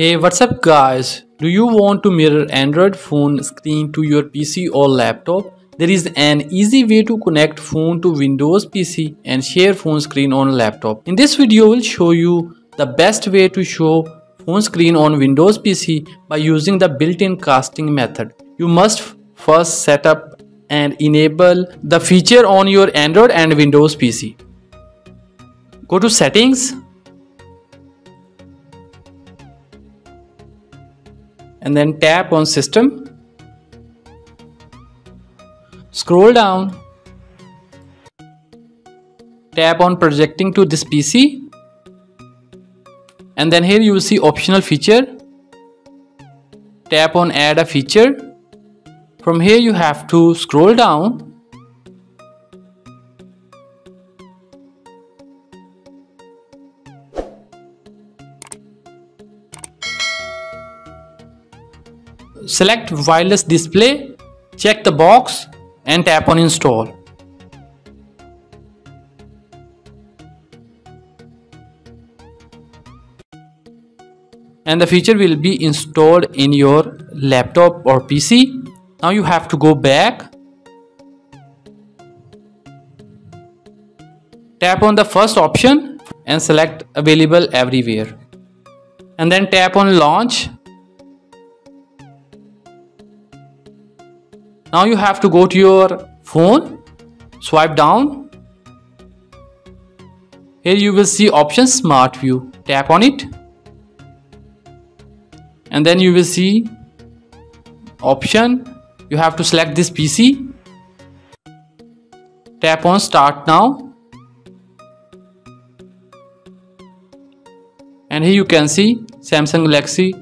Hey what's up guys, do you want to mirror Android phone screen to your PC or laptop? There is an easy way to connect phone to Windows PC and share phone screen on laptop. In this video we'll show you the best way to show phone screen on Windows PC by using the built-in casting method. You must first set up and enable the feature on your Android and Windows PC. Go to settings and then tap on system. Scroll down. Tap on projecting to this PC and then here you will see optional feature. Tap on add a feature. From here you have to scroll down Select wireless display, check the box and tap on install. And the feature will be installed in your laptop or PC. Now you have to go back. Tap on the first option and select available everywhere. And then tap on launch now you have to go to your phone swipe down. Here you will see option smart view. Tap on it. And then you will see option. You have to select this PC tap on start now. And here you can see Samsung Galaxy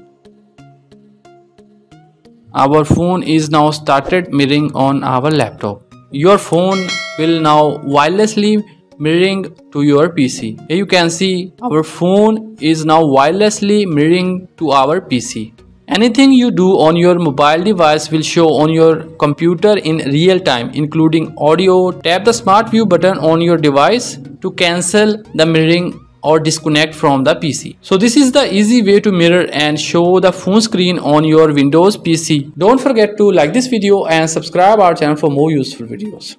our phone is now started mirroring on our laptop. Your phone will now wirelessly mirroring to your PC. Here you can see our phone is now wirelessly mirroring to our PC. Anything you do on your mobile device will show on your computer in real time including audio. Tap the smart view button on your device to cancel the mirroring or disconnect from the PC. So this is the easy way to mirror and show the phone screen on your Windows PC. Don't forget to like this video and subscribe our channel for more useful videos.